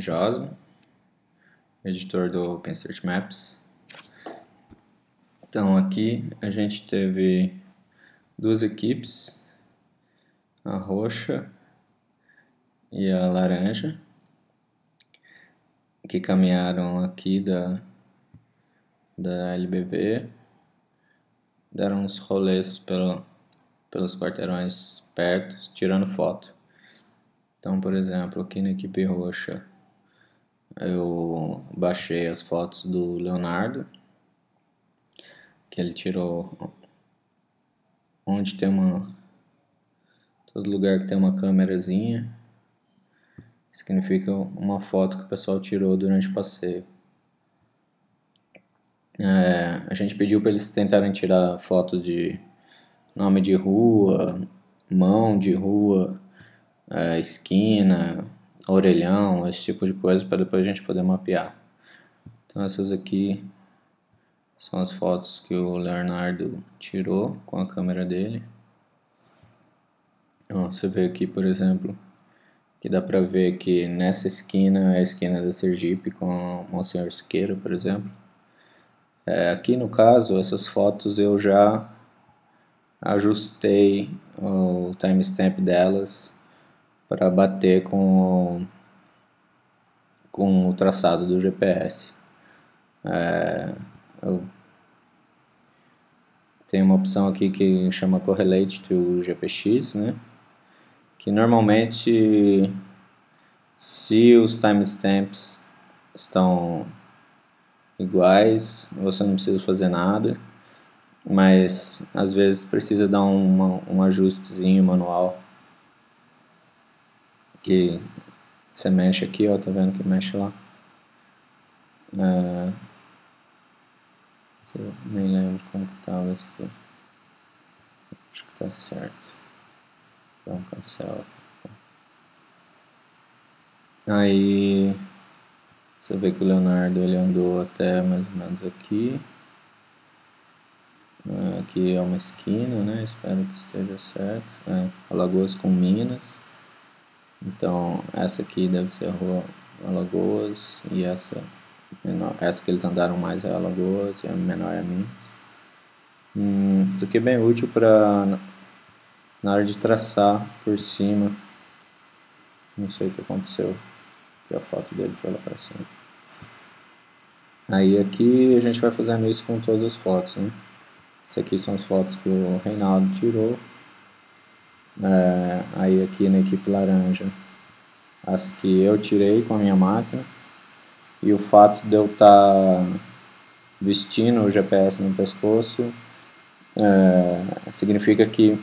Josmo, editor do OpenStreetMaps. Então aqui a gente teve duas equipes, a roxa e a laranja, que caminharam aqui da, da LBV, deram uns rolês pelo, pelos quarteirões perto, tirando foto. Então, por exemplo, aqui na equipe roxa, eu baixei as fotos do Leonardo, que ele tirou onde tem uma todo lugar que tem uma câmerazinha significa uma foto que o pessoal tirou durante o passeio. É, a gente pediu para eles tentarem tirar fotos de nome de rua, mão de rua, é, esquina, orelhão, esse tipo de coisa para depois a gente poder mapear. Então essas aqui são as fotos que o Leonardo tirou com a câmera dele. Você vê aqui, por exemplo, que dá para ver que nessa esquina é a esquina da Sergipe com o Monsenhor Siqueira, por exemplo. É, aqui no caso, essas fotos eu já ajustei o timestamp delas para bater com, com o traçado do GPS. É, eu tenho uma opção aqui que chama Correlate to GPX, né? que normalmente se os timestamps estão iguais, você não precisa fazer nada, mas às vezes precisa dar uma, um ajustezinho manual que você mexe aqui, ó, tá vendo que mexe lá? É, eu nem lembro como que tava esse aqui. Acho que tá certo. Dá um cancel aqui. Aí você vê que o Leonardo ele andou até mais ou menos aqui. É, aqui é uma esquina, né? Espero que esteja certo. É, Alagoas com Minas. Então, essa aqui deve ser a rua Alagoas e essa menor, essa que eles andaram mais é Alagoas e a menor é Minas. Hum, isso aqui é bem útil para na hora de traçar por cima. Não sei o que aconteceu, que a foto dele foi lá para cima. Aí aqui a gente vai fazendo isso com todas as fotos, né? Essas aqui são as fotos que o Reinaldo tirou. É, aí aqui na equipe laranja, as que eu tirei com a minha máquina. E o fato de eu estar tá vestindo o GPS no pescoço é, significa que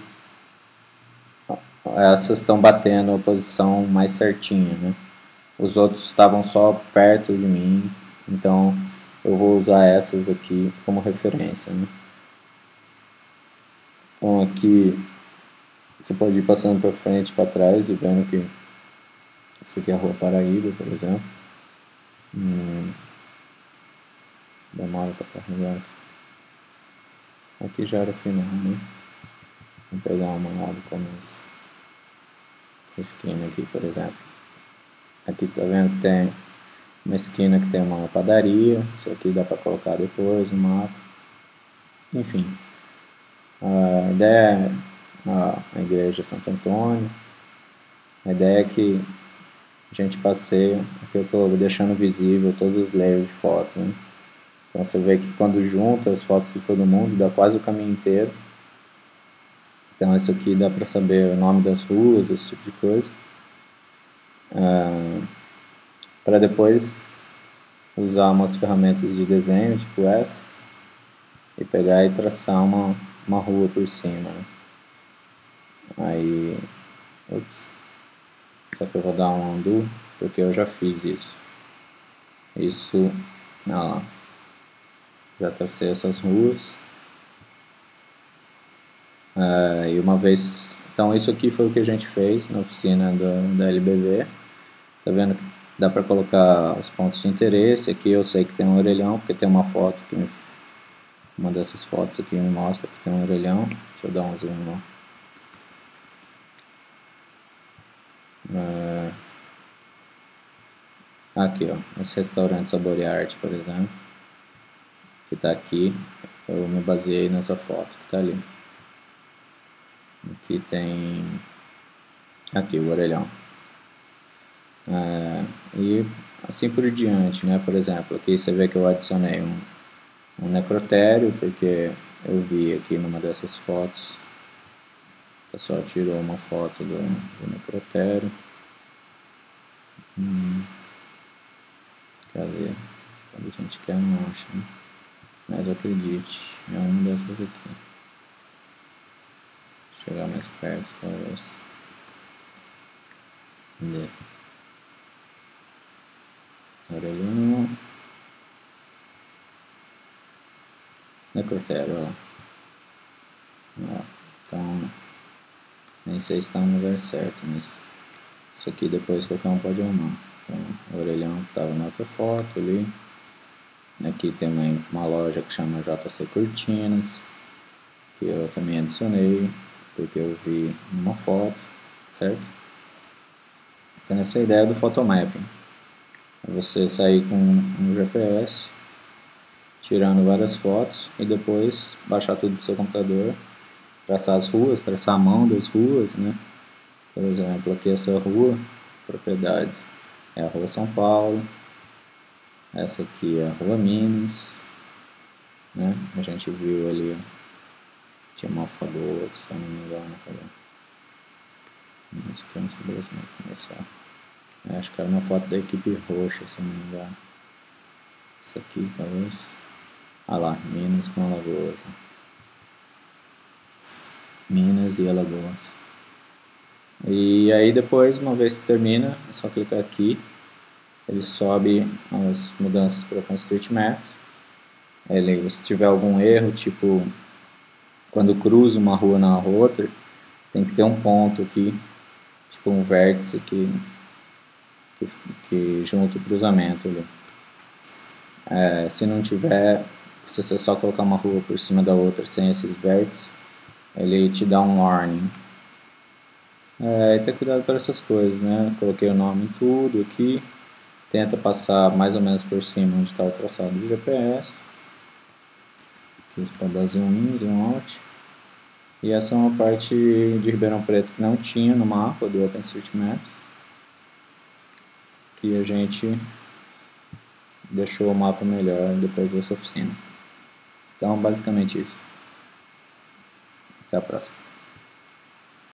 essas estão batendo a posição mais certinha, né? Os outros estavam só perto de mim, então eu vou usar essas aqui como referência, né? Então aqui você pode ir passando para frente para trás e vendo que essa aqui é a Rua Paraíba, por exemplo. Hum, demora para carregar. Aqui já era final, né? Vamos pegar uma lá do começo essa esquina aqui, por exemplo. Aqui tá vendo que tem uma esquina que tem uma padaria, isso aqui dá para colocar depois no mapa. Enfim, a ideia é a igreja Santo Antônio, a ideia é que a gente passeia, aqui eu estou deixando visível todos os layers de foto, né? Então você vê que quando junta as fotos de todo mundo, dá quase o caminho inteiro. Então isso aqui dá para saber o nome das ruas, esse tipo de coisa. Ah, para depois usar umas ferramentas de desenho, tipo essa, e pegar e traçar uma, uma rua por cima. Né? Aí, ups, só que eu vou dar um undo, porque eu já fiz isso. Isso, olha lá, já tracei essas ruas. Uh, e uma vez, então isso aqui foi o que a gente fez na oficina do, da LBV. Tá vendo que dá para colocar os pontos de interesse. Aqui eu sei que tem um orelhão, porque tem uma foto que me, uma dessas fotos aqui me mostra que tem um orelhão. Deixa eu dar um zoom lá. Uh, Aqui, ó, esse restaurante Saborearte, por exemplo, que está aqui, eu me baseei nessa foto que está ali. Aqui tem, aqui o orelhão. É, e assim por diante, né? Por exemplo, aqui você vê que eu adicionei um, um necrotério, porque eu vi aqui numa dessas fotos, o pessoal tirou uma foto do, do necrotério. Hum, cadê? Quando a gente quer não acha, né? Mas acredite, é uma dessas aqui. Chegar mais perto, talvez. Cadê? Orelhinho. Necrotério, ó. ó. Então, nem sei se está no lugar certo, mas isso aqui depois qualquer um pode arrumar. Então, o orelhão que estava na outra foto ali. Aqui tem uma, uma loja que chama JC Cortinas, que eu também adicionei, porque eu vi uma foto, certo? Então essa é a ideia do photomapping. É você sair com um GPS, tirando várias fotos e depois baixar tudo do seu computador, traçar as ruas, traçar a mão das ruas, né? Por exemplo, aqui essa rua, propriedades, é a rua São Paulo, essa aqui é a Rua Minas, né? A gente viu ali, tinha uma fagoa, se eu não me engano, cadê? Isso aqui é um estabelecimento comercial. É, acho que era uma foto da equipe roxa, se não me engano. Isso aqui, talvez. Ah lá, Minas com Alagoas. Minas e Alagoas. E aí depois, uma vez que termina, é só clicar aqui ele sobe as mudanças para OpenStreetMap. Ele, se tiver algum erro, tipo quando cruza uma rua na outra, tem que ter um ponto aqui, tipo um vértice que, que, que junta o cruzamento ali. É, se não tiver, se você só colocar uma rua por cima da outra sem esses vértices, ele te dá um warning. É, ter cuidado para essas coisas, né? Coloquei o nome em tudo aqui tenta passar mais ou menos por cima onde está o traçado do GPS. Aqui você pode dar zoom in, zoom out. E essa é uma parte de Ribeirão Preto que não tinha no mapa do OpenStreetMaps. Que a gente deixou o mapa melhor depois dessa oficina. Então, basicamente isso. Até a próxima.